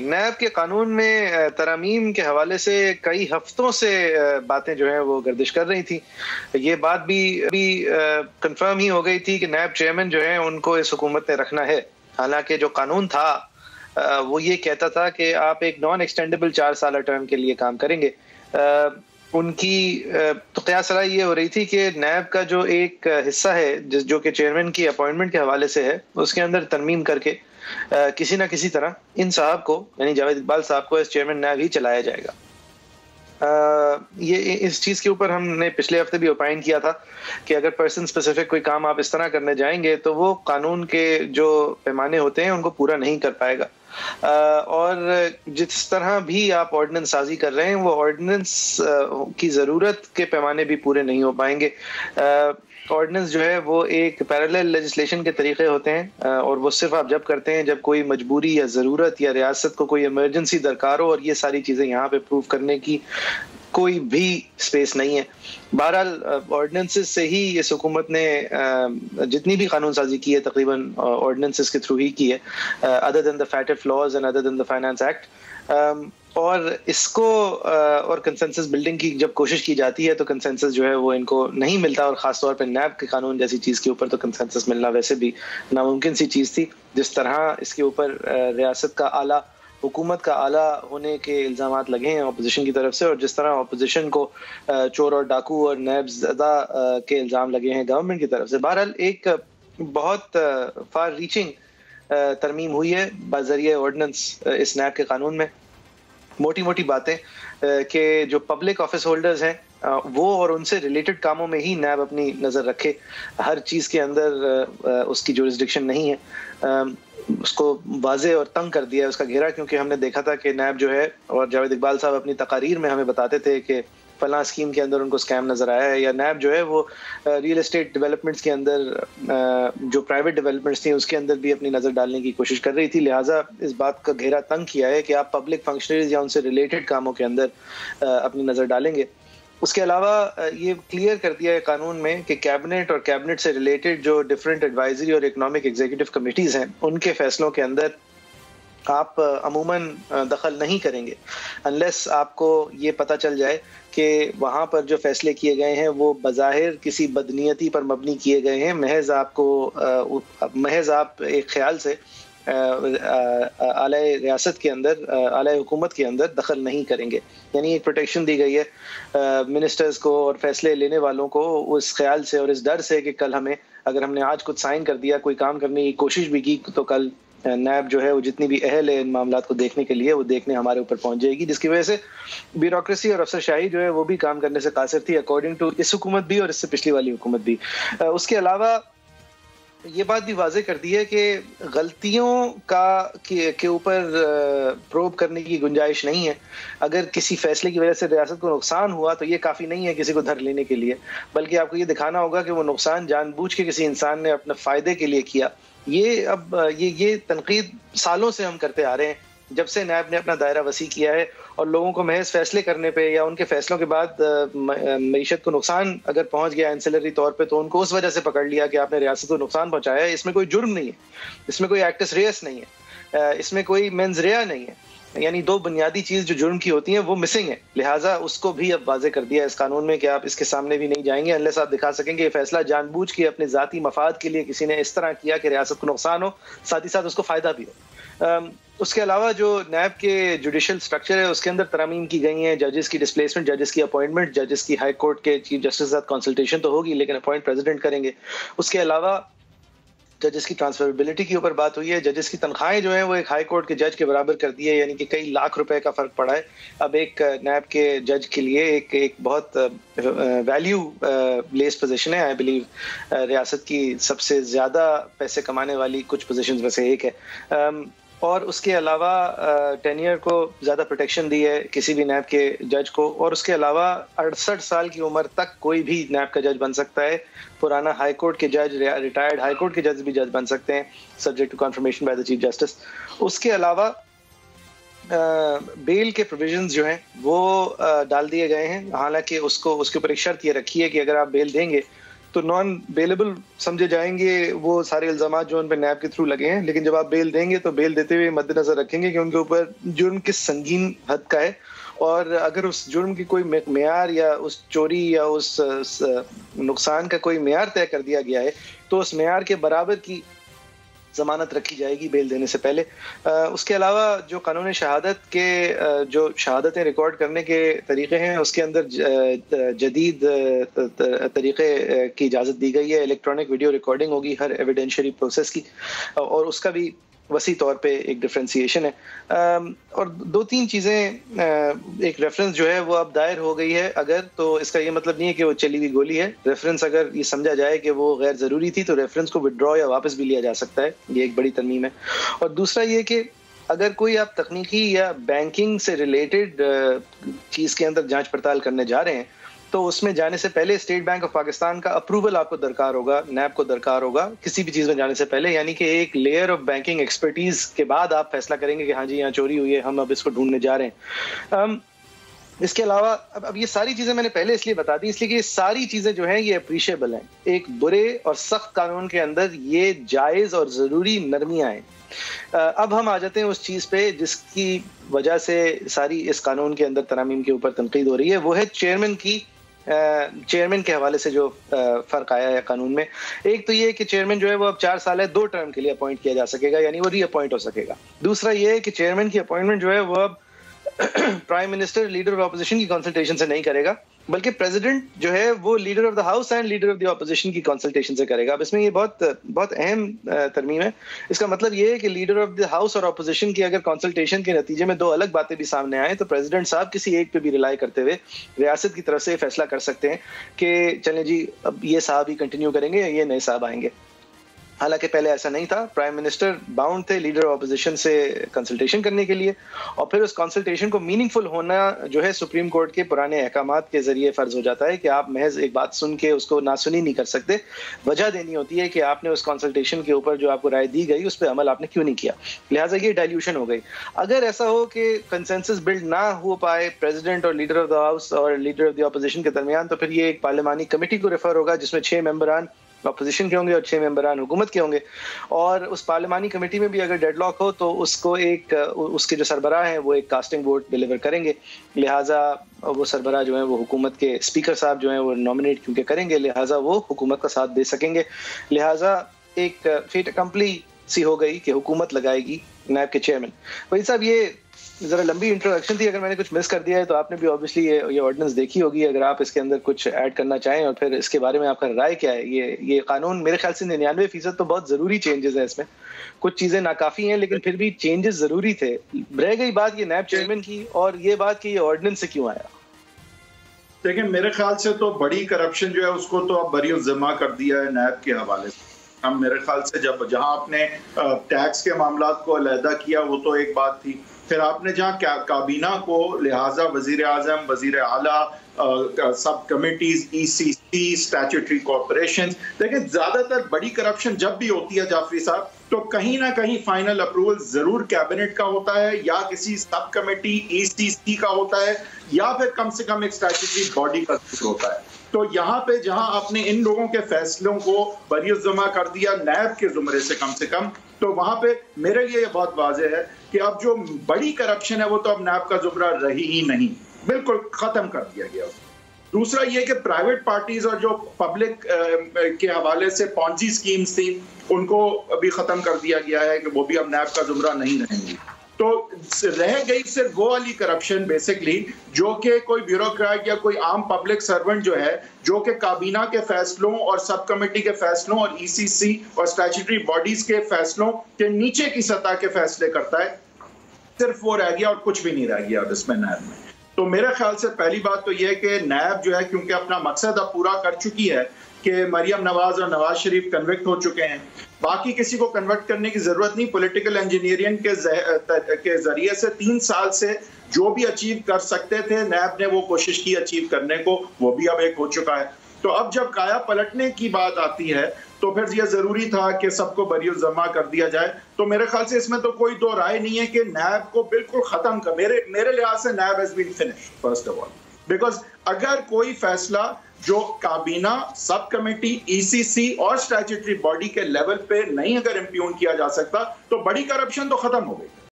नैब के कानून में तरमीम के हवाले से कई हफ्तों से बातें जो है वो गर्दिश कर रही थी। ये बात भी अभी कंफर्म ही हो गई थी कि नैब चेयरमैन जो है, उनको इस हुकूमत ने रखना है। हालाँकि जो कानून था वो ये कहता था कि आप एक नॉन एक्सटेंडेबल चार साल टर्म के लिए काम करेंगे। उनकी तो क्यास राय ये हो रही थी कि नैब का जो एक हिस्सा है, जिस, जो कि चेयरमैन की अपॉइंटमेंट के हवाले से है, उसके अंदर तरमीम करके किसी ना किसी तरह इन साहब को, यानी जावेद इकबाल साहब को एज चेयरमैन नैब ही चलाया जाएगा। ये इस चीज़ के ऊपर हमने पिछले हफ़्ते भी ओपाइन किया था कि अगर पर्सन स्पेसिफिक कोई काम आप इस तरह करने जाएँगे तो वो कानून के जो पैमाने होते हैं, उनको पूरा नहीं कर पाएगा। और जिस तरह भी आप ऑर्डिनेंस साजी कर रहे हैं, वो ऑर्डिनेंस की ज़रूरत के पैमाने भी पूरे नहीं हो पाएँगे। ऑर्डिनेंस जो है, वो एक पैरेलल लेजिस्लेशन के तरीके होते हैं और वो सिर्फ़ आप जब करते हैं, जब कोई मजबूरी या ज़रूरत या रियासत को कोई इमरजेंसी दरकार हो और ये सारी चीज़ें यहाँ पे प्रूव करने की कोई भी स्पेस नहीं है। बहरहाल ऑर्डिनेंसेस से ही इस हुकूमत ने जितनी भी कानून साजी की है, तकरीबन ऑर्डिनेंसेस के थ्रू ही की है other than the फैटिफ laws and other than the Finance Act और इसको और कंसेंसस बिल्डिंग की जब कोशिश की जाती है तो कंसेंसस जो है वो इनको नहीं मिलता और खासतौर पर नैब के कानून जैसी चीज़ के ऊपर तो कंसेंसस मिलना वैसे भी नामुमकिन सी चीज़ थी। जिस तरह इसके ऊपर रियासत का आला हुकूमत का आला होने के इल्ज़ाम लगे हैं अपोजिशन की तरफ़ से और जिस तरह अपोजिशन को चोर और डाकू और नैब ज़दा के इल्ज़ाम लगे हैं गवर्नमेंट की तरफ़ से। बहरहाल एक बहुत फार रीचिंग तरमीम हुई है बाजरिए ऑर्डनेंस इस नैब के कानून में। मोटी मोटी बातें के जो पब्लिक ऑफ़िस होल्डर्स हैं वो और उनसे रिलेटेड कामों में ही नैब अपनी नज़र रखे। हर चीज़ के अंदर उसकी जोरिस्डिक्शन नहीं है। उसको वाजे और तंग कर दिया उसका घेरा, क्योंकि हमने देखा था कि नैब जो है, और जावेद इकबाल साहब अपनी तकारीर में हमें बताते थे कि फला स्कीम के अंदर उनको स्कैम नज़र आया है, या नैब जो है वो रियल एस्टेट डेवलपमेंट्स के अंदर जो प्राइवेट डेवलपमेंट्स थी, उसके अंदर भी अपनी नज़र डालने की कोशिश कर रही थी। लिहाजा इस बात का घेरा तंग किया है कि आप पब्लिक फंक्शनरीज या उनसे रिलेटेड कामों के अंदर अपनी नज़र डालेंगे। उसके अलावा ये क्लियर कर दिया है कानून में कि कैबिनेट और कैबिनेट से रिलेटेड जो डिफरेंट एडवाइजरी और इकोनॉमिक एग्जीक्यूटिव कमिटीज हैं, उनके फैसलों के अंदर आप अमूमन दखल नहीं करेंगे। अनलेस आपको ये पता चल जाए कि वहाँ पर जो फैसले किए गए हैं, वो बज़ाहिर किसी बदनीयती पर मबनी किए गए हैं। महज आपको महज आप एक ख्याल से आला रियासत के अंदर आला हुकूमत के अंदर दखल नहीं करेंगे। यानी एक प्रोटेक्शन दी गई है मिनिस्टर्स को और फैसले लेने वालों को उस ख्याल से और इस डर से कि कल हमें, अगर हमने आज कुछ साइन कर दिया, कोई काम करने की कोशिश भी की तो कल नैब जो है वो जितनी भी अहल है इन मामला को देखने के लिए वो देखने हमारे ऊपर पहुँच जाएगी, जिसकी वजह से ब्यूरोक्रेसी और अफसरशाही जो है वो भी काम करने से कासिर थी अकॉर्डिंग टू इस हुकूमत भी और इससे पिछली वाली हुकूमत भी। उसके अलावा ये बात भी वाजे कर दी है कि गलतियों का के ऊपर प्रोब करने की गुंजाइश नहीं है। अगर किसी फैसले की वजह से रियासत को नुकसान हुआ तो ये काफ़ी नहीं है किसी को धर लेने के लिए, बल्कि आपको ये दिखाना होगा कि वो नुकसान जानबूझ के किसी इंसान ने अपने फ़ायदे के लिए किया। ये अब ये ये तनकीद सालों से हम करते आ रहे हैं। जब से नैब ने अपना दायरा वसी किया है और लोगों को महज फैसले करने पे या उनके फैसलों के बाद मीशत को नुकसान अगर पहुँच गया एंसिलरी तौर पे तो उनको उस वजह से पकड़ लिया कि आपने रियासत को नुकसान पहुँचाया है। इसमें कोई जुर्म नहीं है। इसमें कोई एक्टस रेस नहीं है। इसमें कोई मेन्जरिया नहीं है। यानी दो बुनियादी चीज़ जो जुर्म की होती है, वो मिसिंग है। लिहाजा उसको भी अब वाजे कर दिया इस कानून में कि आप इसके सामने भी नहीं जाएँगे अनलेस आप दिखा सकेंगे ये फैसला जानबूझ के अपने जाती मफाद के लिए किसी ने इस तरह किया कि रियासत को नुकसान हो, साथ ही साथ उसको फ़ायदा भी हो। उसके अलावा जो नैब के जुडिशल स्ट्रक्चर है, उसके अंदर तरामीम की गई हैं जजेस की डिस्प्लेसमेंट जजेस की अपॉइंटमेंट जजेस की हाई कोर्ट के चीफ जस्टिस के साथ कंसल्टेशन तो होगी, लेकिन अपॉइंट प्रेसिडेंट करेंगे। उसके अलावा जजेस की ट्रांसफरेबिलिटी के ऊपर बात हुई है। जजेस की तनख्वाहें जो है, वो एक हाई कोर्ट के जज के बराबर कर दी है, यानी कि कई लाख रुपए का फ़र्क पड़ा है। अब एक नैब के जज के लिए एक एक बहुत वैल्यू लेस पोजीशन है। आई बिलीव रियासत की सबसे ज़्यादा पैसे कमाने वाली कुछ पोजीशंस में से एक है। और उसके अलावा टेनियर को ज़्यादा प्रोटेक्शन दी है किसी भी नैब के जज को। और उसके अलावा, अड़सठ साल की उम्र तक कोई भी नैब का जज बन सकता है। पुराना हाई कोर्ट के जज रिटायर्ड हाई कोर्ट के जज भी जज बन सकते हैं subject to confirmation by the chief justice उसके अलावा बेल के प्रोविजंस जो हैं, वो डाल दिए गए हैं। हालाँकि उसको, उसके ऊपर एक शर्त ये रखी है कि अगर आप बेल देंगे तो नॉन बेलेबल समझे जाएँगे, वो सारे इल्ज़ाम जो उन पर नैब के थ्रू लगे हैं। लेकिन जब आप बेल देंगे तो बेल देते हुए मद्देनजर रखेंगे कि उनके ऊपर जुर्म किस संगीन हद का है। और अगर उस जुर्म की कोई मैार या उस चोरी या उस नुकसान का कोई मैार तय कर दिया गया है तो उस मैार के बराबर की जमानत रखी जाएगी बेल देने से पहले। उसके अलावा जो कानून शहादत के जो शहादतें रिकॉर्ड करने के तरीके हैं, उसके अंदर जदीद तरीके की इजाज़त दी गई है। इलेक्ट्रॉनिक वीडियो रिकॉर्डिंग होगी हर एविडेंशरी प्रोसेस की। और उसका भी वसी तौर पे एक डिफ्रेंसिएशन है। और दो तीन चीज़ें एक रेफरेंस जो है वो अब दायर हो गई है। अगर तो इसका ये मतलब नहीं है कि वो चली हुई गोली है। रेफरेंस अगर ये समझा जाए कि वो गैर ज़रूरी थी तो रेफरेंस को विड्रॉ या वापस भी लिया जा सकता है। ये एक बड़ी तरमीम है। और दूसरा ये कि अगर कोई आप तकनीकी या बैंकिंग से रिलेटेड चीज़ के अंदर जाँच पड़ताल करने जा रहे हैं तो उसमें जाने से पहले स्टेट बैंक ऑफ़ पाकिस्तान का अप्रूवल आपको दरकार होगा नैब को दरकार होगा किसी भी चीज़ में जाने से पहले यानी कि एक लेयर ऑफ़ बैंकिंग एक्सपर्टीज के बाद आप फैसला करेंगे कि हाँ जी यहाँ चोरी हुई है हम अब इसको ढूँढने जा रहे हैं। Um, इसके अलावा अब अब ये सारी चीज़ें मैंने पहले इसलिए बता दी इसलिए कि ये सारी चीज़ें जो हैं ये अप्रिशिएबल हैं। एक बुरे और सख्त कानून के अंदर ये जायज़ और ज़रूरी नरमियाँ हैं। अब हम आ जाते हैं उस चीज़ पे जिसकी वजह से सारी इस कानून के अंदर तरामीम के ऊपर तनकीद हो रही है। वो है चेयरमैन की चेयरमैन के हवाले से जो फ़र्क आया है कानून में। एक तो ये कि चेयरमैन जो है वो अब चार साल है, दो टर्म के लिए अपॉइंट किया जा सकेगा, यानी वो रीअपॉइंट हो सकेगा। दूसरा ये है कि चेयरमैन की अपॉइंटमेंट जो है वो अब prime minister leader of opposition की कंसल्टेशन से नहीं करेगा। बल्कि प्रेसिडेंट जो है वो leader of the house and leader of the opposition की कंसल्टेशन से करेगा। अब इसमें ये बहुत बहुत अहम तरमीम है। इसका मतलब ये है कि लीडर ऑफ़ द हाउस और ऑपोजिशन की अगर कंसल्टेशन के नतीजे में दो अलग बातें भी सामने आए तो प्रेसिडेंट साहब किसी एक पे भी रिलाई करते हुए रियासत की तरफ़ से फैसला कर सकते हैं कि चले जी, अब ये साहब ही कंटिन्यू करेंगे या ये नए साहब आएँगे। हालाँकि पहले ऐसा नहीं था। प्राइम मिनिस्टर बाउंड थे लीडर ऑपोजिशन से कंसल्टेशन करने के लिए और फिर उस कंसल्टेशन को मीनिंगफुल होना जो है सुप्रीम कोर्ट के पुराने अहकाम के ज़रिए फ़र्ज़ हो जाता है कि आप महज एक बात सुन के उसको ना सुनी नहीं कर सकते। वजह देनी होती है कि आपने उस कंसल्टेशन के ऊपर जो आपको राय दी गई, उस पर अमल आपने क्यों नहीं किया? लिहाजा ये डायल्यूशन हो गई। अगर ऐसा हो कि कंसेंसस बिल्ड ना हो पाए प्रेजिडेंट और लीडर ऑफ़ द हाउस और लीडर ऑफ़ द अपोजिशन के दरमियान तो फिर ये एक पार्लिमानी कमेटी को रेफर होगा जिसमें छह मेंबरान अपोजिशन के होंगे और छह मेंबरान हुकूमत के होंगे। और उस पार्लिमानी कमेटी में भी अगर डेडलॉक हो तो उसको एक, उसके जो सरबराह हैं, वो एक कास्टिंग वोट डिलीवर करेंगे। लिहाजा वो सरबराह जो है, वो हुकूमत के स्पीकर साहब जो है, वो नॉमिनेट क्योंकि करेंगे, लिहाजा वो हुकूमत का साथ दे सकेंगे। लिहाजा एक फेट कंपली सी हो गई कि हुकूमत लगाएगी नैब के चेयरमैन वही साहब, ये जरा लंबी इंट्रोडक्शन थी, अगर मैंने कुछ मिस कर दिया है तो आपने भी ऑब्वियसली ये ये ऑर्डिनेंस देखी होगी, अगर आप इसके अंदर कुछ ऐड करना चाहें, और फिर इसके बारे में आपका राय क्या है, ये ये कानून मेरे ख्याल से निन्यानवे फ़ीसद तो बहुत ज़रूरी चेंजेस है इसमें। कुछ चीज़ें नाकाफी हैं, लेकिन फिर भी चेंजेस ज़रूरी थे। रह गई बात ये नैब चेयरमैन की, और ये बात की ये ऑर्डिनेंस से क्यों आया? देखिए, मेरे ख्याल से तो बड़ी करप्शन जो है, उसको तो अब बरी जमा कर दिया है नैब के हवाले से। हम मेरे ख्याल से जब जहाँ आपने टैक्स के मामला को अलहदा किया, वो तो एक बात थी। फिर आपने जहाँ काबीना को, लिहाजा वज़ीर आज़म, वज़ीर आला सब committees E C C statutory corporation देखिए, ज़्यादातर बड़ी करप्शन जब भी होती है जाफरी साहब तो कहीं ना कहीं फाइनल अप्रूवल ज़रूर कैबिनेट का होता है, या किसी सब कमेटी ई सी सी का होता है, या फिर कम से कम एक स्टैचुटरी बॉडी का होता है। तो यहाँ पे जहाँ आपने इन लोगों के फैसलों को बरीत जमा कर दिया, नैब के जुमरे से कम से कम तो वहाँ पे मेरे लिए ये बहुत वाजे है कि अब जो बड़ी करप्शन है वो तो अब नैब का जुमरा रही ही नहीं। बिल्कुल खत्म कर दिया गया। दूसरा ये कि प्राइवेट पार्टीज़ और जो पब्लिक के हवाले से पॉन्जी स्कीम्स थी, उनको अभी खत्म कर दिया गया है कि वो भी अब नैब का जुमरा नहीं रहेंगी। तो रह गई सिर्फ़ वो वाली करप्शन बेसिकली जो कि कोई ब्यूरोक्रेट या कोई आम पब्लिक सर्वेंट जो है, जो कि काबीना के फैसलों और सब कमेटी के फैसलों और ईसीसी e और स्टैचुटरी बॉडीज के फैसलों के नीचे की सतह के फैसले करता है, सिर्फ़ वो रह गया और कुछ भी नहीं रह गया अब इसमें नहर में। तो मेरे ख्याल से पहली बात तो यह कि नैब जो है, क्योंकि अपना मकसद अब पूरा कर चुकी है कि मरियम नवाज़ और नवाज़ शरीफ कन्विक्ट हो चुके हैं। बाकी किसी को कन्वर्ट करने की ज़रूरत नहीं पॉलिटिकल इंजीनियरिंग के के ज़रिए से तीन साल से जो भी अचीव कर सकते थे नैब ने वो कोशिश की अचीव करने को, वो भी अब एक हो चुका है। तो अब जब काया पलटने की बात आती है तो फिर यह ज़रूरी था कि सबको बरी जमा कर दिया जाए। तो मेरे ख्याल से इसमें तो कोई दो राय नहीं है कि नैब को बिल्कुल खत्म कर, मेरे मेरे लिहाज से NAB has been finish first of all because अगर कोई फैसला जो काबीना सब कमेटी ईसीसी और स्टैचूटरी बॉडी के लेवल पे नहीं अगर इम्प्यून किया जा सकता तो बड़ी करप्शन तो खत्म हो गई।